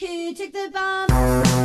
Who took the bomb?